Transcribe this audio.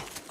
time.